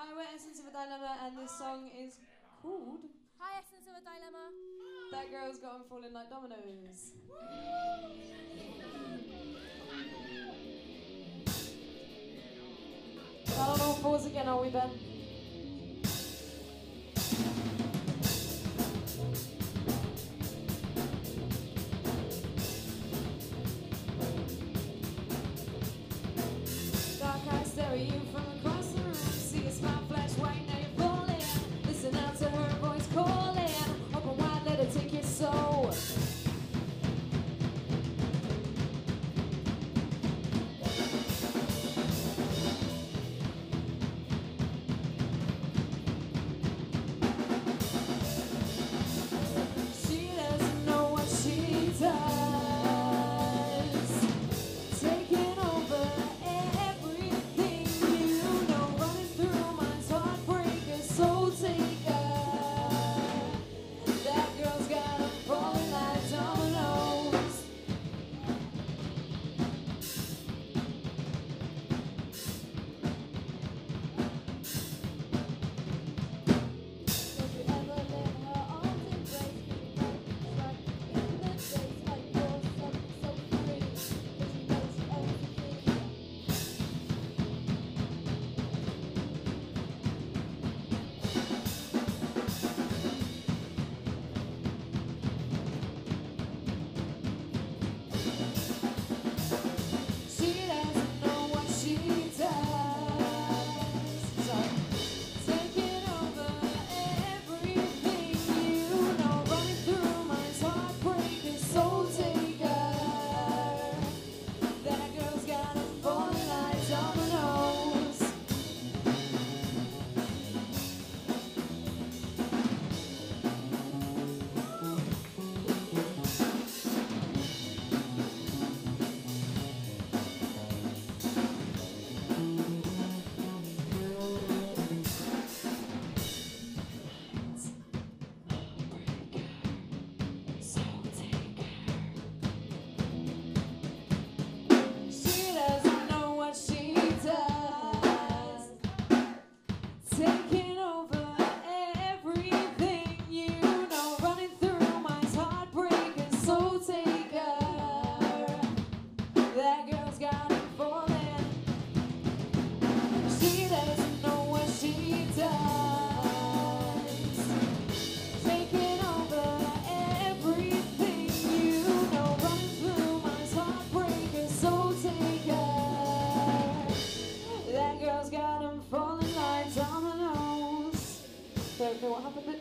Hi, we're Essence of a Dilemma, and this song is called Hi, Essence of a Dilemma. That girl's gone falling like dominoes. That'll all again, are we, Ben? don't know what happened.